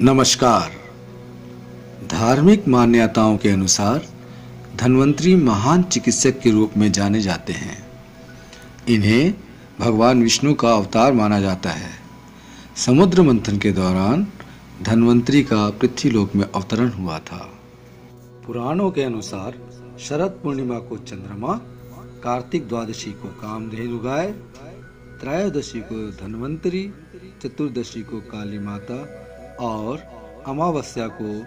नमस्कार। धार्मिक मान्यताओं के अनुसार धन्वंतरी महान चिकित्सक के रूप में जाने जाते हैं। इन्हें भगवान विष्णु का अवतार माना जाता है। समुद्र मंथन के दौरान धन्वंतरी का पृथ्वीलोक में अवतरण हुआ था। पुराणों के अनुसार शरद पूर्णिमा को चंद्रमा, कार्तिक द्वादशी को कामधेनु गाय, त्रयोदशी को धन्वंतरी, चतुर्दशी को काली माता और अमावस्या को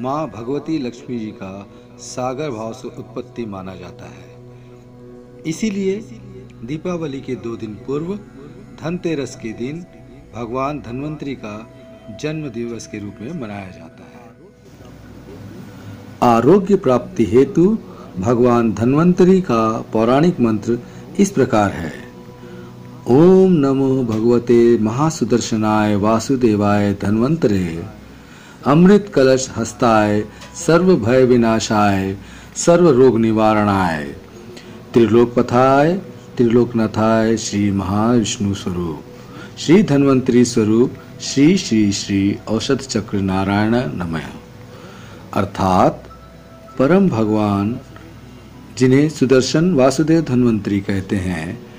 माँ भगवती लक्ष्मी जी का सागर भाव से उत्पत्ति माना जाता है। इसीलिए दीपावली के दो दिन पूर्व धनतेरस के दिन भगवान धन्वंतरी का जन्म दिवस के रूप में मनाया जाता है। आरोग्य प्राप्ति हेतु भगवान धन्वंतरी का पौराणिक मंत्र इस प्रकार है। ओम नमो भगवते महासुदर्शनाय वासुदेवाय धन्वंतरे। अमृत कलश हस्ताय, सर्व भय विनाशाय, सर्व रोग निवारणाय। त्रिलोकपथाय, त्रिलोकनाथाय श्री महाविष्णु स्वरूप। श्री धन्वंतरी स्वरूप, श्री श्री श्री औषध चक्र नारायण नमः। अर्थात, परम भगवान, जिन्हें सुदर्शन वासुदेव धन्वंतरी कहते हैं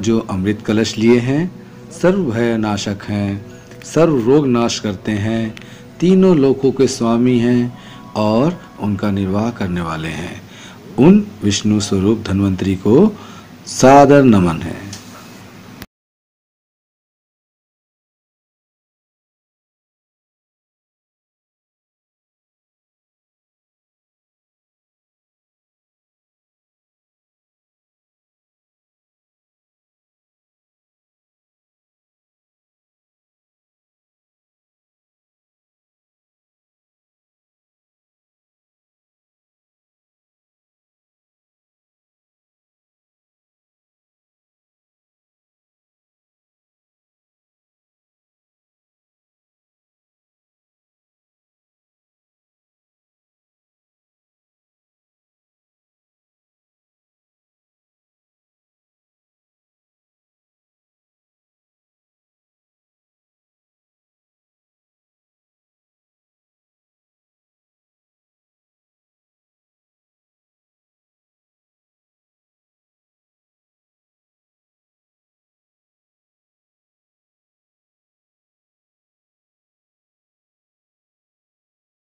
जो अमृत कलश लिए हैं, सर्व भय नाशक हैं, सर्व रोग नाश करते हैं, तीनों लोकों के स्वामी हैं और उनका निर्वाह करने वाले हैं। उन विष्णु स्वरूप धन्वंतरी को सादर नमन है।